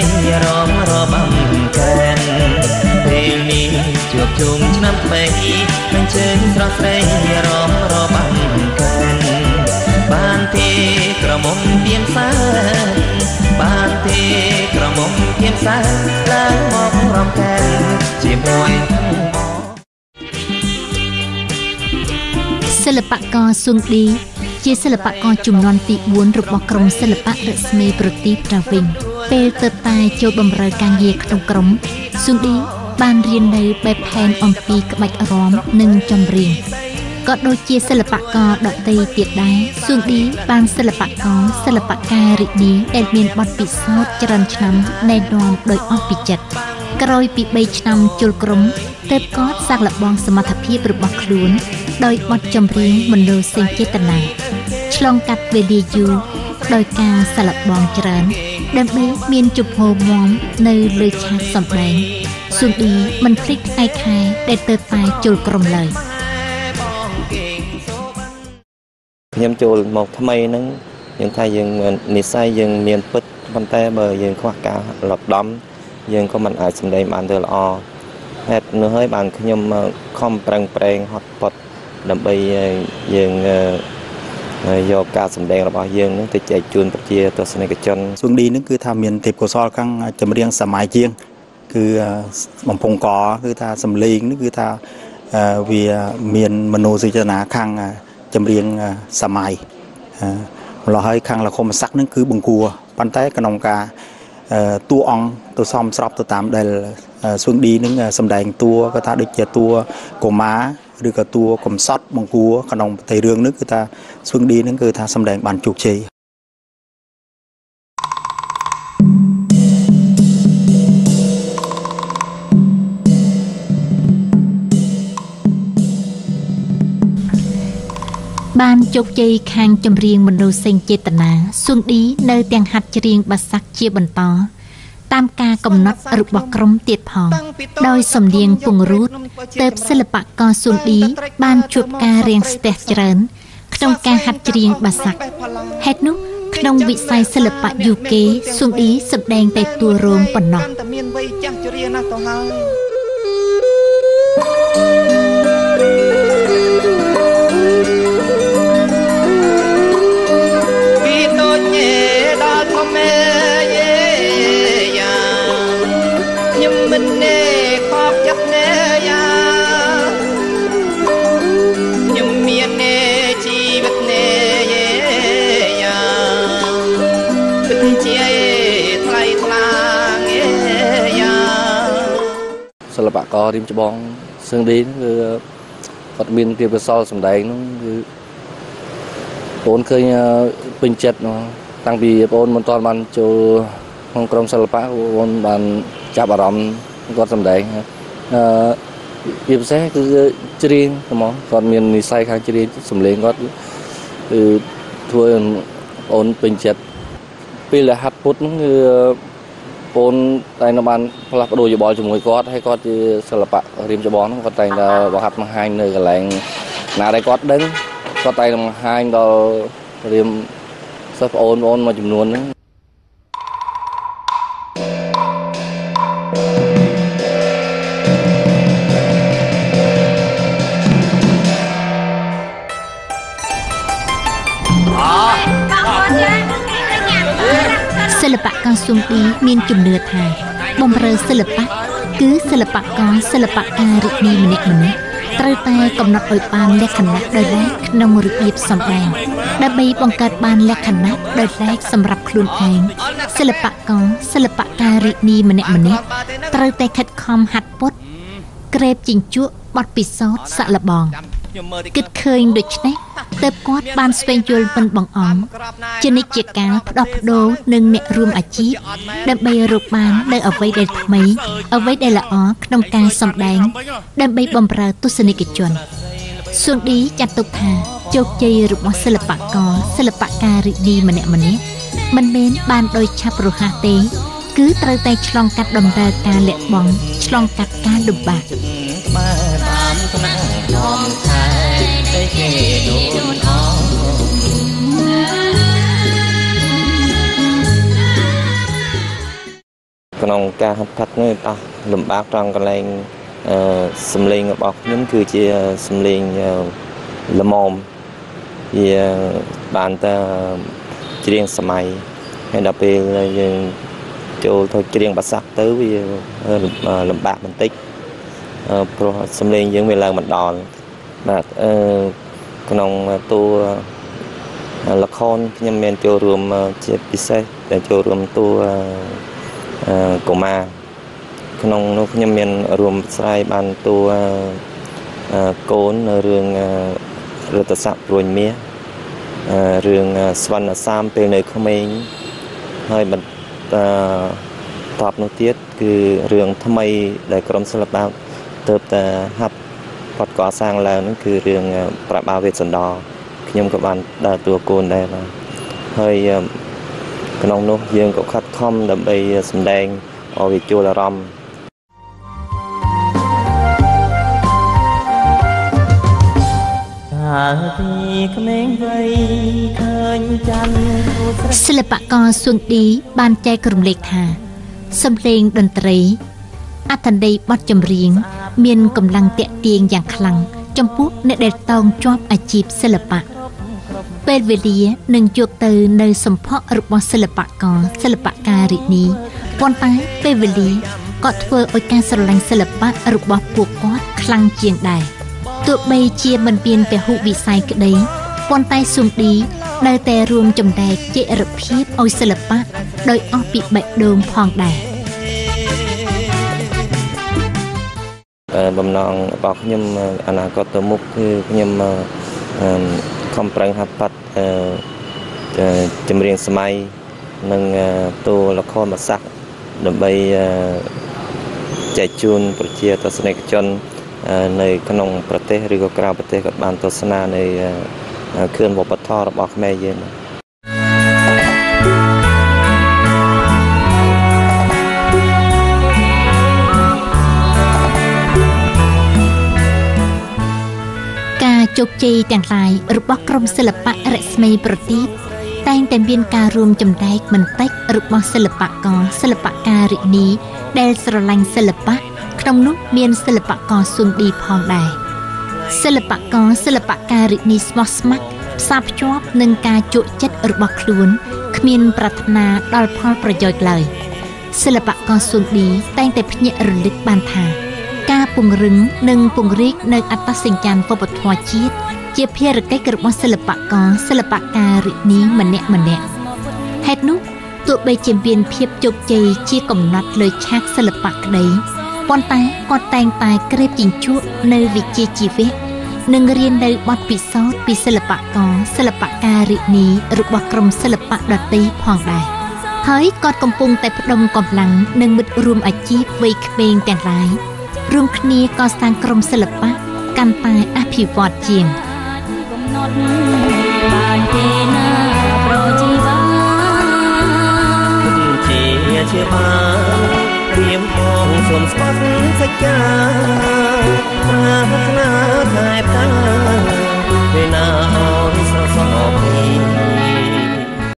នឹងជើងស្រស់ស្រីរំរបំកានពេលនេះជួបជុំឆ្នាំថ្មីនឹងជើងស្រស់ស្រីរំរបំកានបានទេក្រមុំទៀនសាបានទេក្រមុំទៀនសាឡើងមករំកានជាមួយសិល្បករស៊ុងឌីជាសិល្បករជំនាន់ទី4របស់ក្រុមសិល្បៈរស្មីប្រទីបត្រាវិញ ពេលទៅតែចូលបម្រើការងារក្នុងក្រុមស៊ុងឌីបានរៀននៅបែបផែនអំពីក្បាច់រាំនិងចម្រៀងក៏ដូចជាសិល្បករដទៃទៀតដែរស៊ុងឌីបានសិល្បករសិល្បការរីករាយដែលមានបទពិសោធន៍ច្រើនឆ្នាំណែនាំដោយអស់ពីចិត្តក្រោយពី3ឆ្នាំជុលក្រុមទើបគាត់សាក់លបងសមត្ថភាពរបស់ខ្លួនដោយបទចម្រៀងមនោសញ្ចេតនាឆ្លងកាត់វេលាយូរ ដោយការសាឡបងច្រើនដើម្បីមានជំហរមាំនៅលើឆាកសម្ដែងស៊ុនឌីមិនភ្លេចថ្ងៃខែដែលទៅតែជុលក្រុមឡើយខ្ញុំចូលមកថ្មីហ្នឹងយើងថាយើងនិស័យយើងមានពិតប៉ុន្តែបើយើងខ្វះការលកដំយើងក៏មិនអាចសម្ដែងបានទៅល្អហេតុនោះហើយបានខ្ញុំខំប្រឹងប្រែងហត់ពត់ដើម្បីយើង យកការសម្ដែងរបស់យើងនឹងទៅចែកជូនប្រជាទស្សនិកជនសួងឌីនឹងគឺថាមានទេពកោសលខាងចម្រៀងសម័យជាង គឺបំពង់កគឺថាសំឡេងនេះគឺថាវាមានមនោសញ្ចេតនាខាងចម្រៀងសម័យម្ល៉េះហើយខាងលខមស័កនឹងគឺបង្គួរប៉ុន្តែក្នុងការតួអង្គទៅសំស្របទៅតាមដែលសួងឌីនឹងសម្ដែងតួក៏ថាដូចជាតួកុមារ ឬក៏តួកំសត់បង្គួរក្នុងប្រទេសរឿងនេះគឺថាស្វឹងឌីនឹងគឺថាសម្ដែងបានជោគជ័យបានជោគជ័យខាងចម្រៀងមនោសញ្ចេតនាសួងឌីនៅទាំងហាត់ច្រៀងបាសាក់ជាបន្ត តាមការកំណត់របស់ក្រុមទៀតផង ដោយសំនៀងពង្រូតទៅសិល្បករស៊ុនឌីបានជួបការរៀងស្ទះច្រើន ក្នុងការហាត់ច្រៀងបាសាក់ហេតុនោះក្នុងវិស័យសិល្បៈយូកេស៊ុនឌីសម្ដែងតែតួរោងប៉ុណ្ណោះមានវ័យចាស់ជ្រាណាស់ទៅហើយ កររៀមច្បងសឹងឌីគឺគាត់មានទេពកោសលសម្ដែងហ្នឹងគឺបងឃើញពេញចិត្តតាំងពីបងមិនទាន់បានចូលក្នុងក្រុមសិល្បៈបងបានចាប់អារម្មណ៍គាត់សម្ដែងអឺវាពិសេសគឺច្រៀងហ្មងគាត់មាននិស័យខាងច្រៀងសម្លេងគាត់គឺធ្វើអូនពេញចិត្តពេលដែលហាត់ពុតហ្នឹងគឺ ពូនតែនៅបានផ្លាស់ប្ដូរយោបល់ជាមួយគាត់ហើយគាត់ជាសិល្បៈរៀមច្បងគាត់តែងតែបង្ហាត់បង្ហាញនៅកន្លែងណាដែលគាត់ដឹងគាត់តែងបង្ហាញដល់រៀមសិស្សប្អូនបងមួយចំនួនហ្នឹង ល្បករស៊ុំឌីមានជំនឿថាបំរើសិល្បៈគឺសិល្បករសិល្បការរីករាយម្នាក់ម្នាក់ត្រូវតែកំណត់ឲ្យបានលក្ខណៈដោយឡែកក្នុងរបៀបសម្ដែងដើម្បីបង្កើតបានលក្ខណៈដោយឡែកសម្រាប់ខ្លួនឯងសិល្បករសិល្បការរីករាយម្នាក់ម្នាក់ត្រូវតែខិតខំហាត់ពុតក្រេបជញ្ជក់បត់ពិសោធន៍សាក់លបងគិតឃើញដូច្នេះ ទើបគាត់បានស្វែងយល់មិនបងអង្គជានិច្ចជាកាលផ្ដោះប្ដូរនឹងអ្នករួមអាជីពដើម្បីរកបាននៅអ្វីដែលថ្មី អ្វីដែលល្អក្នុងការសម្ដែង ដើម្បីបម្រើទស្សនិកជនសួនឌីចាត់ទុកថាជោគជ័យរបស់សិល្បករសិល្បការីឌីម្នាក់ម្នាក់មិនមែនបានដោយឆាប់រហ័សទេ គឺត្រូវតែឆ្លងកាត់ដំណើរការលះបង់ឆ្លងកាត់ការលំបាកក្បែរតាមថ្នាក់ខ្ញុំខែ តែគេដូនអក្នុងការហាត់ផាត់នេះអស់លំបាកត្រង់កន្លែងអឺសំឡេងរបស់ខ្ញុំគឺជាសំឡេងល្មមវាបានតែច្រៀងសម័យហើយដល់ពេលយើងចូលទៅច្រៀងបាសាក់ទៅវាលំបាកបន្តិចព្រោះសំឡេងយើងវាឡើងមិនដល់ បាទអឺក្នុងតួល្ខោនខ្ញុំមានចូលរួមជាពិសេសតែចូលរួមតួកុមារក្នុងនោះខ្ញុំមានរួមស្រាយបានតួកូននៅរឿងរដ្ឋស័ព្ទព្រួញមាសរឿងស្វណ្ណសាមពេលនៅក្មេងហើយបន្តតបនោះទៀតគឺរឿងថ្មីដែលក្រមសិល្បៈទៅតែហាប់ បត់កសាងឡើងនោះគឺរឿងប្របាវេទសណ្ដោខ្ញុំក៏បានដើរតួកូនដែរបាទហើយក្នុងនោះយើងក៏ខិតខំដើម្បីសម្ដែងឲ្យវាជួលអារម្មណ៍ពីក្មេងវ័យឃើញច័ន្ទសិល្បករសួនឌីបានចែករំលែកថាសំឡេងតន្ត្រីអត្ថន័យបទចម្រៀង មានកម្លាំងតាក់ទាញយ៉ាងខ្លាំងចំពោះអ្នកដែលតោងជាប់អាជីពសិល្បៈពេលវេលានឹងយកទៅនៅសម្ផស្សរបស់សិល្បករសិល្បការិនីប៉ុន្តែពេលវេលាក៏ធ្វើឲ្យការស្រឡាញ់សិល្បៈរបស់ពួកគាត់ខ្លាំងជាងដែរទោះបីជាមិនមានពហុវិស័យក្តីប៉ុន្តែស៊ុំឌីនៅតែរួមចំណែកជារភាពឲ្យសិល្បៈដោយអស់ពីបេះដូងផងដែរ បំណងរបស់ខ្ញុំអនាគតទៅមុខគឺខ្ញុំខំប្រឹងហាត់ប៉ាត់ចម្រៀងសម័យនិងតួលខមសាស្ត្រដើម្បីចែកជូនប្រជាទស្សនិកជន នៅ ក្នុង ប្រទេសឬក៏ក្រៅប្រទេសក៏បានទស្សនានៅគ្រឿងវប្បធម៌របស់ខ្មែរយើង។ ជោគជ័យទាំងឡាយរបស់ក្រុមសិល្បៈរស្មីប្រទីបតែងតែមានការរួមចំណែកមិនតិចរបស់សិល្បករសិល្បការិនី ដែលស្រឡាញ់សិល្បៈក្នុងនោះមានសិល្បករស៊ុនឌីផងដែរសិល្បករសិល្បការិនីស្មោះស្ម័គ្រផ្សារភ្ជាប់នឹងការជក់ចិត្តរបស់ខ្លួនគ្មានប្រាថ្នាដល់ផលប្រយោជន៍ឡើយសិល្បករស៊ុនឌីតែងតែភ្ញាក់រលឹកបានថា ការពង្រឹងនិងពង្រីកនៅអត្តសញ្ញាណវប្បធម៌ជាតិជាភារកិច្ចរបស់សិល្បករសិល្បការិនីម្នាក់ម្នាក់ហេតុនោះទោះបីជាមានភាពជោគជ័យជាកំណត់លើឆាកសិល្បៈក្តីប៉ុន្តែគាត់តែងតែក្រេបជញ្ជក់នៅវិជ្ជាជីវៈនិងរៀននៅបទពិសោធន៍ពីសិល្បករសិល្បការិនីរបស់ក្រុមសិល្បៈដទៃផងដែរហើយគាត់កំពុងតែផ្ដុំកម្លាំងនឹងមិត្តរួមអាជីពវ័យក្មេងទាំងឡាយ រួមគ្នាកសាងក្រុមសិល្បៈកាន់តែអភិវឌ្ឍជាងកំណត់បានទេណាប្រជីវ៉ាជាជាបានព្រៀមបងសូមស្បត់សច្ចា